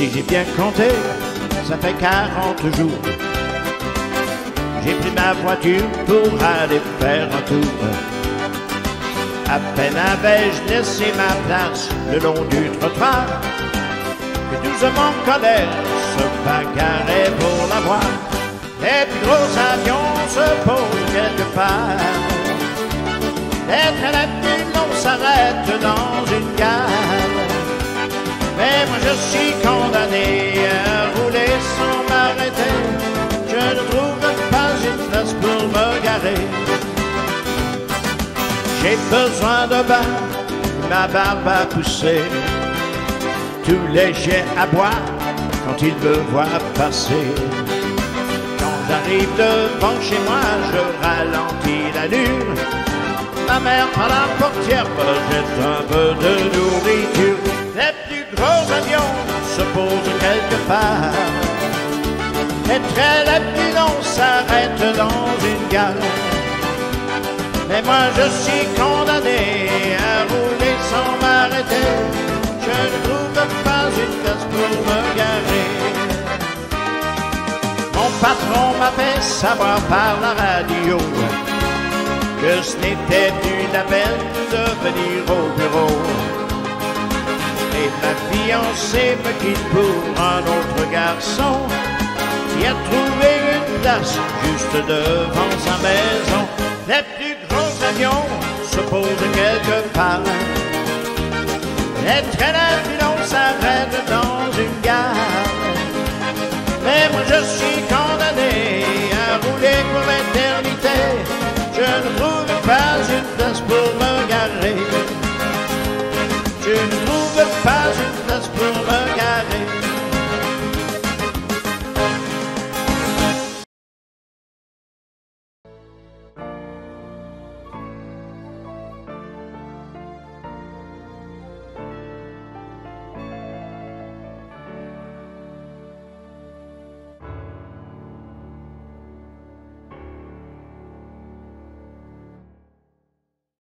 Si j'ai bien compté, ça fait 40 jours. J'ai pris ma voiture pour aller faire un tour. À peine avais-je laissé ma place le long du trottoir que doucement colère se bagarrait pour la voir. Les plus gros avions se posent quelque part. Les trains l'on s'arrête dans une J'ai besoin de bain, ma barbe a poussé. Les jets à boire quand il me voit passer. Quand j'arrive devant chez moi, je ralentis la lune. Ma mère par la portière me jette un peu de nourriture. Les plus gros avions se posent quelque part. Les très on s'arrête dans une gare. Mais moi je suis condamné à rouler sans m'arrêter. Je ne trouve pas une place pour me garer. Mon patron m'a fait savoir par la radio que ce n'était plus la peine de venir au bureau. Et ma fiancée me quitte pour un autre garçon juste devant sa maison. Les plus grands avions se posent quelque part. Les traîneurs du s'arrêtent dans une gare. Mais moi je suis condamné à rouler pour l'éternité. Je ne trouve pas une place pour me garer. Je ne trouve pas une